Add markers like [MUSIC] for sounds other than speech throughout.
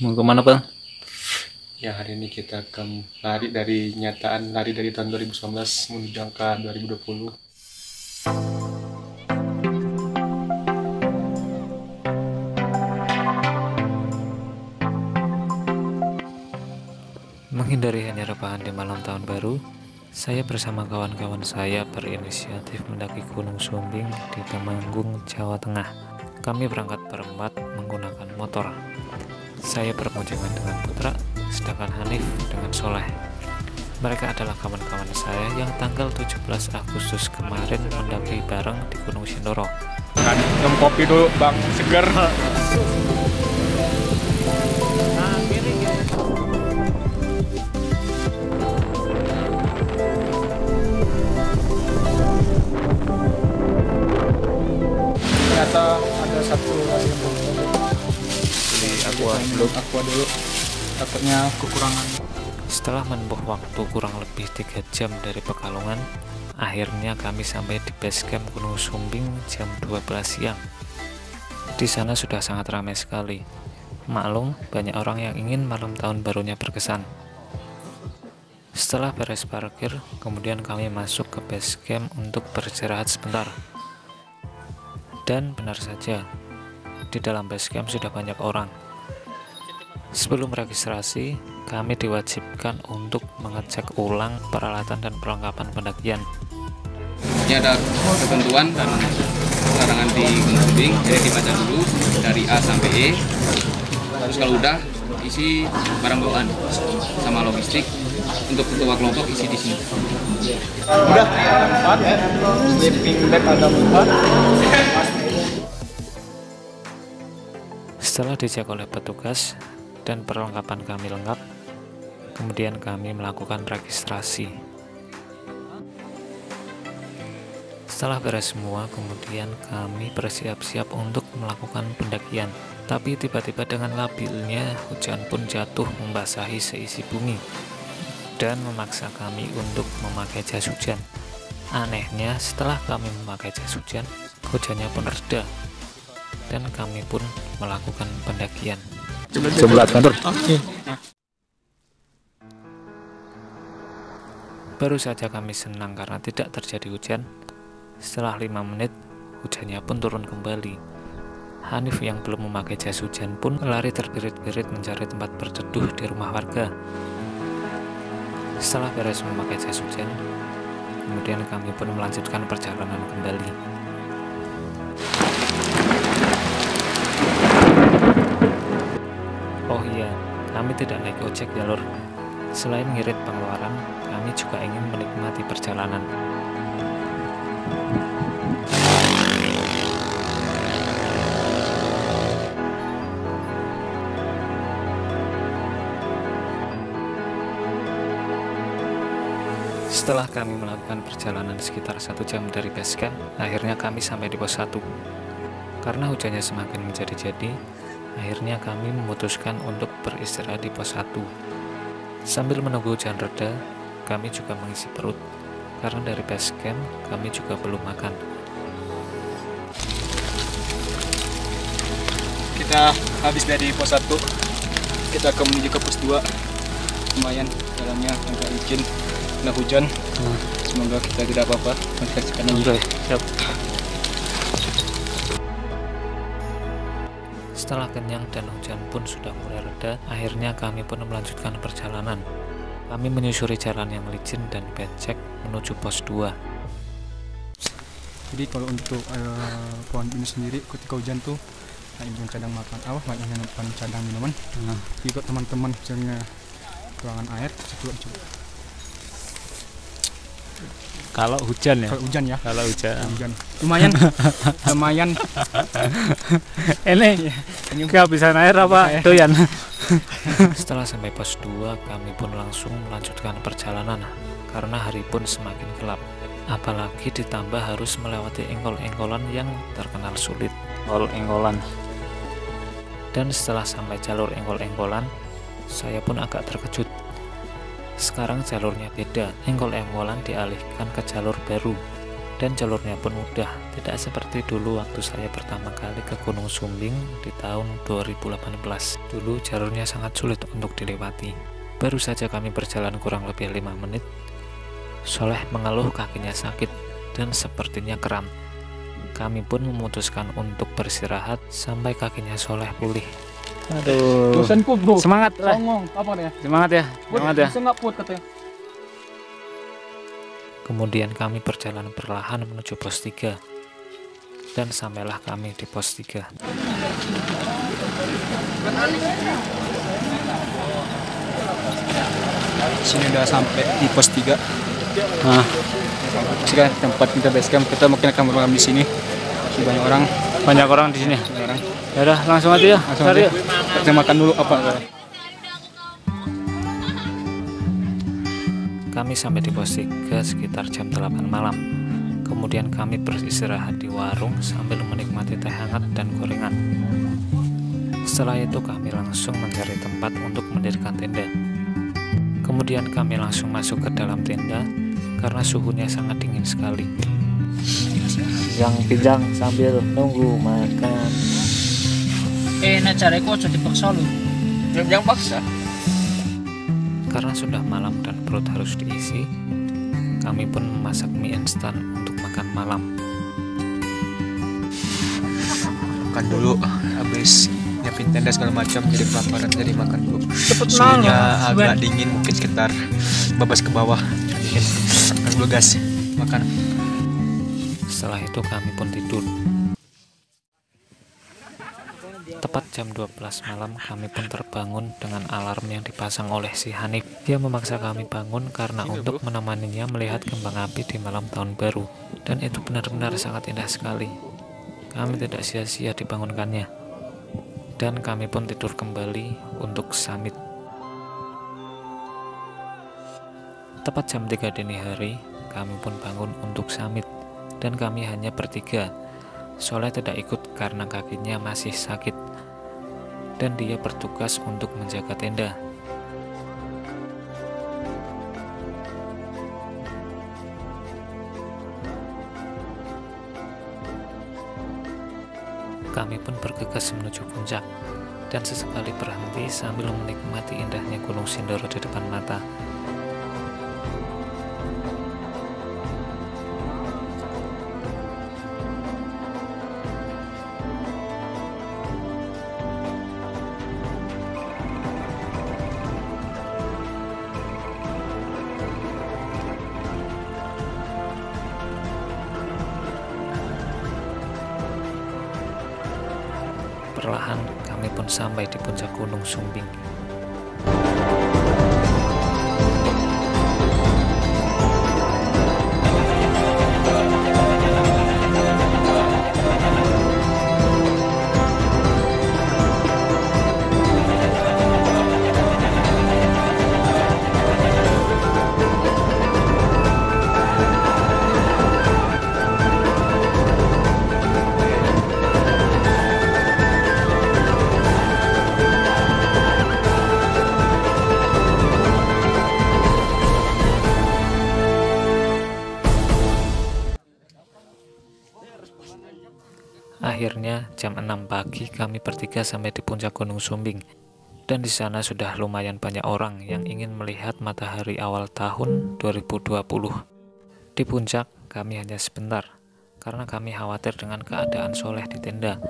Mau ke mana bang? Ya hari ini kita akan lari dari nyataan lari dari tahun 2019 menuju angka 2020. Menghindari hanya rebahan di malam tahun baru, saya bersama kawan-kawan saya berinisiatif mendaki Gunung Sumbing di Temanggung, Jawa Tengah. Kami berangkat berempat menggunakan motor. Saya berboncengan dengan Putra, sedangkan Hanif dengan Soleh. Mereka adalah kawan-kawan saya yang tanggal 17 Agustus kemarin mendaki bareng di Gunung Sindoro. Kan minum kopi dulu bang, seger. Ternyata ada satu lagi yang belum Beli aqua belum aqua dulu. Takutnya kekurangan. Setelah menempuh waktu kurang lebih 3 jam dari Pekalongan, akhirnya kami sampai di base camp Gunung Sumbing jam 12 siang. Di sana sudah sangat ramai sekali. Maklum, banyak orang yang ingin malam tahun barunya berkesan. Setelah beres parkir, kemudian kami masuk ke base camp untuk beristirahat sebentar. Dan benar saja, di dalam base camp sudah banyak orang. Sebelum registrasi, kami diwajibkan untuk mengecek ulang peralatan dan perlengkapan pendakian. Ini ada ketentuan dan larangan di Gunung jadi dibaca dulu dari A sampai E. Terus kalau udah isi barang bawaan sama logistik untuk ketua kelompok isi di sini. Udah, empat. Sleeping bag ada empat. Setelah dicek oleh petugas dan perlengkapan kami lengkap, kemudian kami melakukan registrasi. Setelah beres semua, kemudian kami bersiap-siap untuk melakukan pendakian. Tapi tiba-tiba dengan labilnya hujan pun jatuh membasahi seisi bumi dan memaksa kami untuk memakai jas hujan. Anehnya, setelah kami memakai jas hujan, hujannya pun reda dan kami pun melakukan pendakian. Jumlah kantor. Baru saja kami senang karena tidak terjadi hujan. Setelah lima menit, hujannya pun turun kembali. Hanif yang belum memakai jas hujan pun lari terbirit-birit mencari tempat berteduh di rumah warga. Setelah beres memakai jas hujan, kemudian kami pun melanjutkan perjalanan kembali. Kami tidak naik ojek jalur. Selain ngirit pengeluaran, kami juga ingin menikmati perjalanan. Setelah kami melakukan perjalanan sekitar satu jam dari base camp, akhirnya kami sampai di pos 1. Karena hujannya semakin menjadi-jadi, akhirnya kami memutuskan untuk beristirahat di pos 1. Sambil menunggu hujan reda, kami juga mengisi perut, karena dari base camp kami juga belum makan. Kita habis dari pos 1 Kita akan menuju ke pos 2 Lumayan jalannya agak licin. Kena hujan. Semoga kita tidak apa-apa. Nanti kasihkan aja Siap. Setelah kenyang dan hujan pun sudah mulai reda, akhirnya kami pun melanjutkan perjalanan. Kami menyusuri jalan yang licin dan becek menuju pos 2. Jadi kalau untuk eh, pohon ini sendiri ketika hujan tuh banyak yang cadang makan apa banyak yang makan cadang minuman Nah, kalau teman-teman misalnya kekurangan air coba coba Kalau hujan ya. kalau hujan ya Kalau hujan. hujan lumayan [LAUGHS] lumayan Ini kehabisan air apa? Doyan. [LAUGHS] Setelah sampai pos 2, kami pun langsung melanjutkan perjalanan karena hari pun semakin gelap. Apalagi ditambah harus melewati engkol-engkolan yang terkenal sulit. Ol engkolan. Dan setelah sampai jalur engkol-engkolan, saya pun agak terkejut. Sekarang jalurnya beda, engkol-engkolan dialihkan ke jalur baru. Dan jalurnya pun mudah tidak seperti dulu waktu saya pertama kali ke Gunung Sumbing di tahun 2018 dulu jalurnya sangat sulit untuk dilewati baru saja kami berjalan kurang lebih 5 menit Soleh mengeluh kakinya sakit dan sepertinya kram kami pun memutuskan untuk beristirahat sampai kakinya Soleh pulih Aduh. Dosenku bro. Semangat lah. Songong, apa nih? Semangat ya. Semangat ya. Bisa nggak put katanya? Kemudian kami berjalan perlahan menuju pos 3 dan sampailah kami di pos 3. Sini udah sampai di pos 3. Nah, Sekarang tempat kita base camp. Kita mungkin akan bermalam di sini. Masih banyak orang. banyak orang di sini. Banyak orang. Ya udah, langsung aja ya. Langsung aja. ya. Kita makan dulu apa? Kami sampai di pos 3 sekitar jam 8 malam. Kemudian kami beristirahat di warung sambil menikmati teh hangat dan gorengan. Setelah itu kami langsung mencari tempat untuk mendirikan tenda. Kemudian kami langsung masuk ke dalam tenda karena suhunya sangat dingin sekali. Yang pinjang sambil nunggu makan. Eh, nah caraku aja dipaksa lu. Yang paksa. Karena sudah malam dan perut harus diisi, kami pun memasak mie instan untuk makan malam. Makan dulu. Habis nyiapin tenda segala macam jadi kelaparan jadi makan dulu. Cepet Suhunya agak dingin mungkin sekitar babas ke bawah. Dingin. Makan dulu gas. Makan. Setelah itu kami pun tidur. Tepat jam 12 malam kami pun terbangun dengan alarm yang dipasang oleh si Hanif. Dia memaksa kami bangun karena untuk menemaninya melihat kembang api di malam tahun baru. Dan itu benar-benar sangat indah sekali. Kami tidak sia-sia dibangunkannya. Dan kami pun tidur kembali untuk summit. Tepat jam 3 dini hari, kami pun bangun untuk summit dan kami hanya bertiga. Soleh tidak ikut karena kakinya masih sakit dan dia bertugas untuk menjaga tenda. Kami pun bergegas menuju puncak dan sesekali berhenti sambil menikmati indahnya Gunung Sindoro di depan mata. Perlahan kami pun sampai di puncak Gunung Sumbing. Jam 6 pagi kami bertiga sampai di puncak Gunung Sumbing. Dan di sana sudah lumayan banyak orang yang ingin melihat matahari awal tahun 2020. Di puncak kami hanya sebentar karena kami khawatir dengan keadaan Soleh di tenda.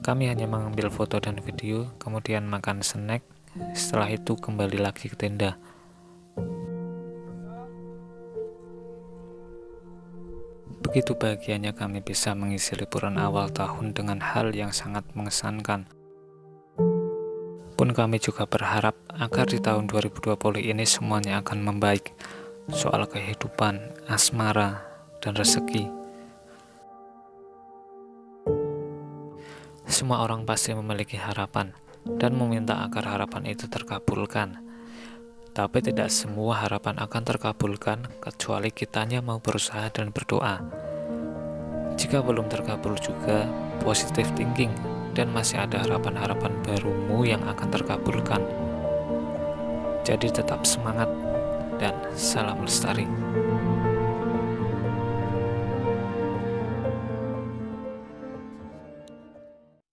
Kami hanya mengambil foto dan video, kemudian makan snack. Setelah itu kembali lagi ke tenda. Begitu bahagianya kami bisa mengisi liburan awal tahun dengan hal yang sangat mengesankan. Pun kami juga berharap agar di tahun 2020 ini semuanya akan membaik soal kehidupan, asmara, dan rezeki. Semua orang pasti memiliki harapan dan meminta agar harapan itu terkabulkan. Tapi tidak semua harapan akan terkabulkan kecuali kitanya mau berusaha dan berdoa. Jika belum terkabul juga, positive thinking dan masih ada harapan-harapan barumu yang akan terkabulkan. Jadi tetap semangat dan salam lestari.